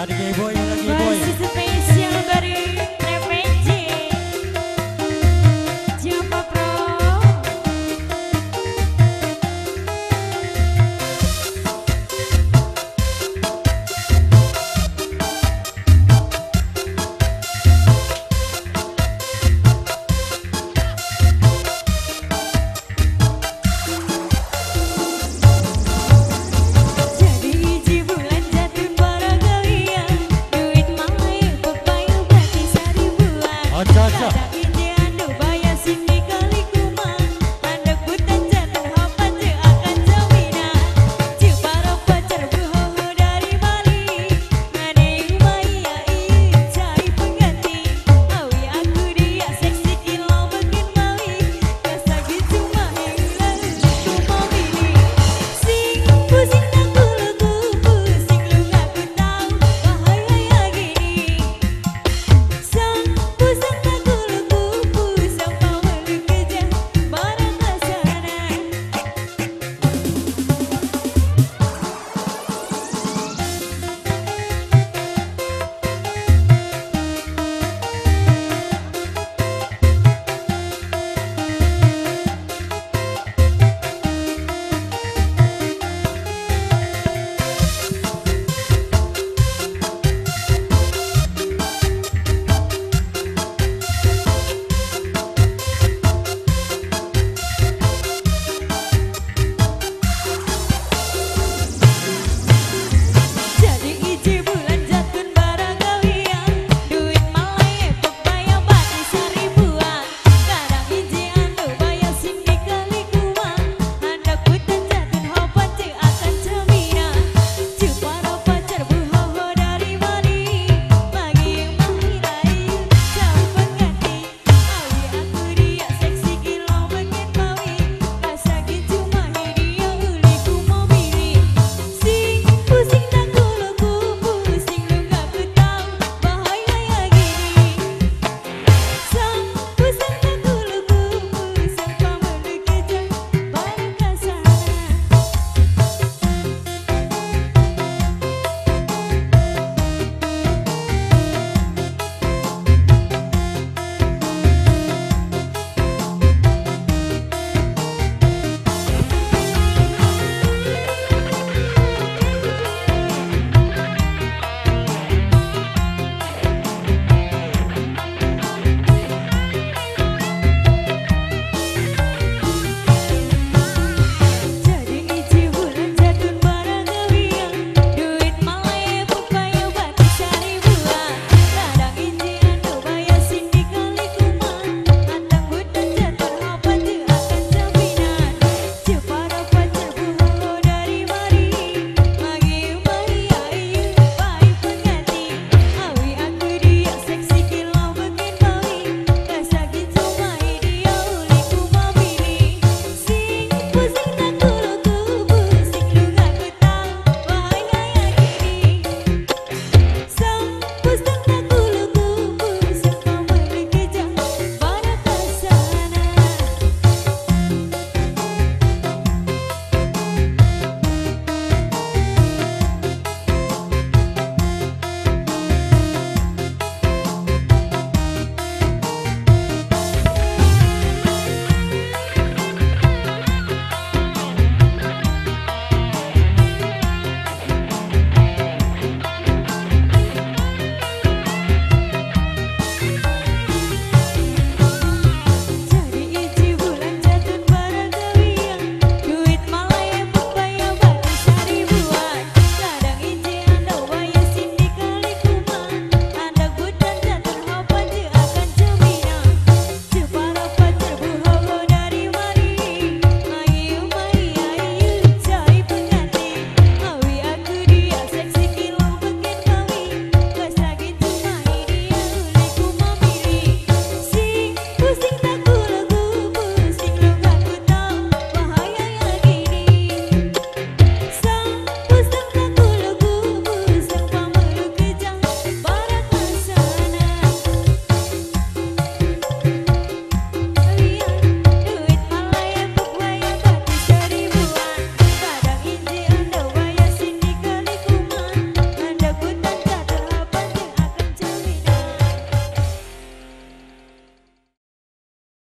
Daddy Game Boy. 下